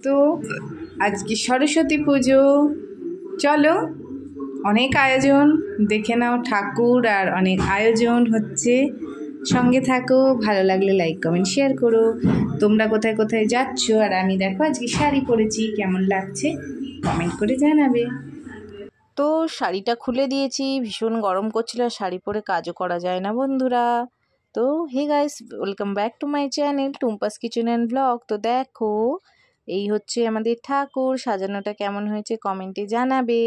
তো আজকে সরস্বতী পুজো। চলো, অনেক আয়োজন। দেখে নাও ঠাকুর আর অনেক আয়োজন হচ্ছে। সঙ্গে থাকো, ভালো লাগলে লাইক কমেন্ট শেয়ার করো। তোমরা কোথায় কোথায় যাচ্ছ? আর আমি দেখো আজকে শাড়ি পরেছি, কেমন লাগছে? কমেন্ট করে জানাবে। তো শাড়িটা খুলে দিয়েছি, ভীষণ গরম করছিল শাড়ি পরে কাজও করা যায় না বন্ধুরা। তো hey guys welcome back to my channel Tumpa's kitchen and vlog তো দেখো এই হচ্ছে আমাদের ঠাকুর, সাজানোটা কেমন হয়েছে কমেন্টে জানাবে।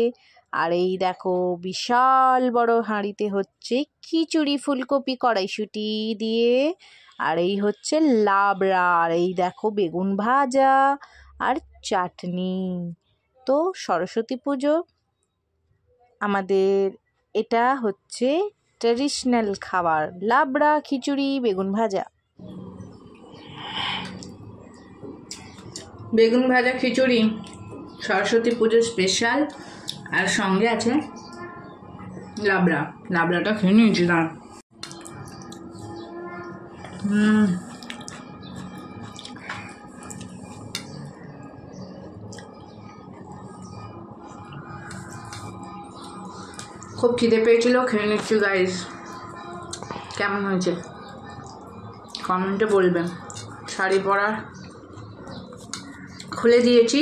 আর এই দেখো, বিশাল বড় হাঁড়িতে হচ্ছে খিচুড়ি ফুলকপি কড়াইশুটি দিয়ে, আর এই হচ্ছে লাবড়া, আর এই দেখো বেগুন ভাজা আর চাটনি। তো সরস্বতী পুজো, আমাদের এটা হচ্ছে ট্র্যাডিশনাল খাবার, লাবড়া, খিচুড়ি, বেগুন ভাজা। বেগুন ভাজা খিচুড়ি, সরস্বতী পুজোর স্পেশাল আর সঙ্গে আছে লাবড়া। লাবড়াটা খেয়ে নিয়েছি না খুব খিদে পেয়েছিল, খেয়ে নিচ্ছি গাইজ কেমন হয়েছে? কমেন্টে বলবেন। শাড়ি পরা খুলে দিয়েছি।